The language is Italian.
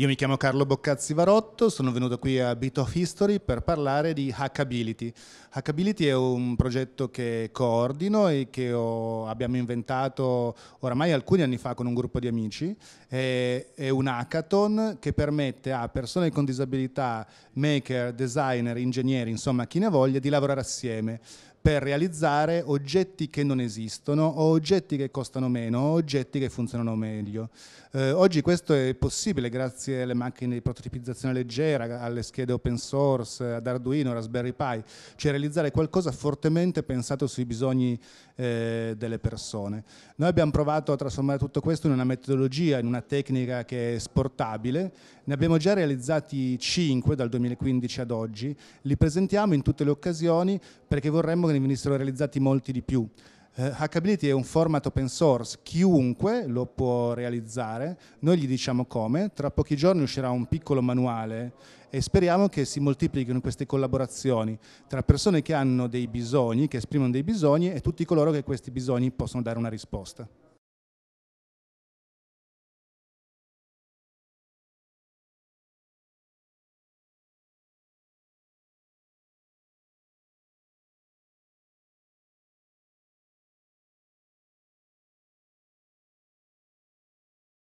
Io mi chiamo Carlo Boccazzi Varotto, sono venuto qui a Bit of History per parlare di Hackability. Hackability è un progetto che coordino e che ho, abbiamo inventato oramai alcuni anni fa con un gruppo di amici. È, è un hackathon che permette a persone con disabilità, maker, designer, ingegneri, insomma chi ne voglia, di lavorare assieme per realizzare oggetti che non esistono o oggetti che costano meno o oggetti che funzionano meglio. Eh, oggi questo è possibile grazie alle macchine di prototipizzazione leggera, alle schede open source, ad Arduino, Raspberry Pi, cioè realizzare qualcosa fortemente pensato sui bisogni eh, delle persone. Noi abbiamo provato a trasformare tutto questo in una metodologia, in una tecnica che è esportabile, ne abbiamo già realizzati 5 dal 2015 ad oggi, li presentiamo in tutte le occasioni perché vorremmo che ne venissero realizzati molti di più. Uh, Hackability è un format open source, chiunque lo può realizzare, noi gli diciamo come, tra pochi giorni uscirà un piccolo manuale e speriamo che si moltiplichino queste collaborazioni tra persone che hanno dei bisogni, che esprimono dei bisogni e tutti coloro che questi bisogni possono dare una risposta.